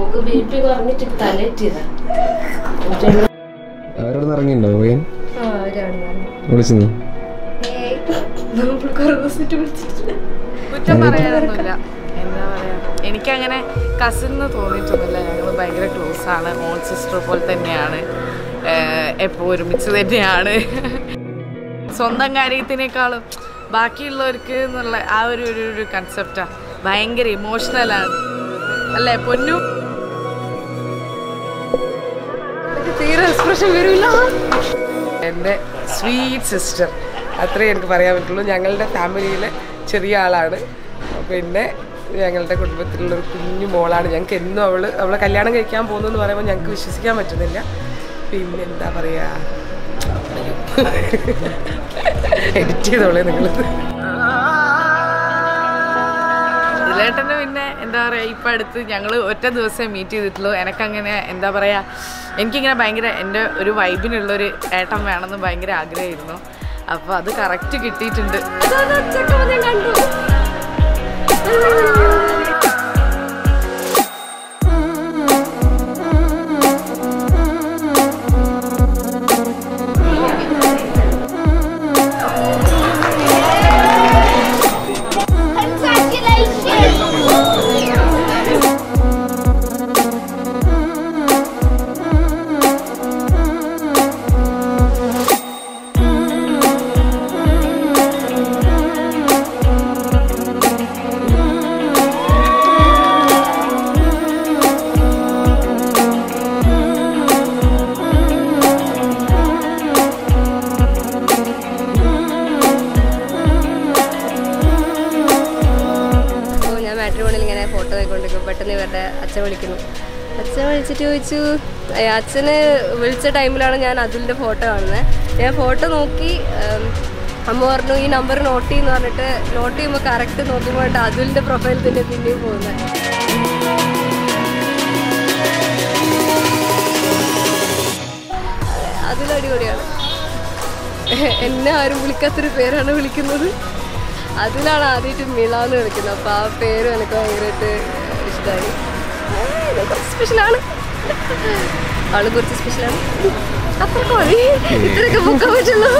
ഓക്ക് B P കുറഞ്ഞിട്ട് തലേറ്റിയതാ അവരോട് ഇറങ്ങിണ്ടോ പയ്യൻ കുറ്റം പറയാനൊന്നുമില്ല. എന്താ പറയാ? എനിക്കങ്ങനെ കസിൻ എന്ന് തോന്നിയിട്ടൊന്നുമില്ല. ഞങ്ങൾ ഭയങ്കര ക്ലോസ് ആണ്. ഓൺ സിസ്റ്റർ പോലെ തന്നെയാണ്. എപ്പോൾ ഒരുമിച്ച് തന്നെയാണ്. സ്വന്തം കാര്യത്തിനേക്കാളും ബാക്കിയുള്ളവർക്ക് എന്നുള്ള ആ ഒരു ഒരു ഒരു കൺസെപ്റ്റാണ് ഭയങ്കര ഇമോഷണലാണ് അല്ലേ പൊന്നു? തീരെ എക്സ്പ്രഷൻ വരില്ല എന്റെ സ്വീറ്റ് സിസ്റ്റർ അത്രേ എനിക്ക് പറയാൻ പറ്റുള്ളൂ. ഞങ്ങളുടെ ഫാമിലിയിലെ ചെറിയ ആളാണ്. പിന്നെ ഞങ്ങളുടെ കുടുംബത്തിലുള്ള ഒരു കുഞ്ഞു മോളാണ്. ഞങ്ങൾക്ക് എന്നും അവൾ അവളെ കല്യാണം കഴിക്കാൻ പോകുന്നു എന്ന് പറയുമ്പോൾ ഞങ്ങൾക്ക് വിശ്വസിക്കാൻ പറ്റുന്നില്ല. പിന്നെ എന്താ പറയാ? എഡിറ്റ് ചെയ്തോളേ നിങ്ങളത് ഇതിലേട്ടന് പിന്നെ എന്താ പറയുക ഇപ്പം അടുത്ത് ഞങ്ങൾ ഒറ്റ ദിവസമേ മീറ്റ് ചെയ്തിട്ടുള്ളൂ. എനിക്കങ്ങനെ എന്താ പറയുക എനിക്കിങ്ങനെ ഭയങ്കര എന്റെ ഒരു വൈബിനുള്ളൊരു ഏട്ടൻ വേണമെന്ന് ഭയങ്കര ആഗ്രഹമായിരുന്നു. അപ്പോൾ അത് കറക്റ്റ് കിട്ടിയിട്ടുണ്ട്. മാട്രിമോണിൽ ഇങ്ങനെ ഫോട്ടോ പോയിക്കൊണ്ടിരിക്കും പെട്ടെന്ന് ഇവരുടെ അച്ഛൻ വിളിക്കുന്നു. അച്ഛൻ വിളിച്ചിട്ട് ചോദിച്ചു "ഏ, അച്ഛന് വിളിച്ച ടൈമിലാണ് ഞാൻ അതിന്റെ ഫോട്ടോ കാണുന്നത് ഞാൻ ഫോട്ടോ നോക്കി അമ്മ പറഞ്ഞു ഈ നമ്പർ നോട്ട് ചെയ്യുന്നു പറഞ്ഞിട്ട് നോട്ട് ചെയ്യുമ്പോൾ കറക്റ്റ് നോക്കുമ്പോൾ അതുലിന്റെ പ്രൊഫൈൽ തന്നെ പിന്നെയും പോകുന്നത്. അതിലടിപൊളിയാണ് എന്നെ ആരും വിളിക്കാത്തൊരു പേരാണ് വിളിക്കുന്നത്. അതിലാണ് ആദ്യമായിട്ട് മിളാന്ന് വിളിക്കുന്നത് അപ്പോൾ ആ പേരും എനിക്ക് ഭയങ്കരമായിട്ട് ഇഷ്ടമായി കുറച്ച് സ്പെഷ്യലാണ് ആള് കുറച്ച് സ്പെഷ്യലാണ് അത്രക്ക് മതി ഇത്രയൊക്കെ പൊക്കാൻ പറ്റുള്ളൂ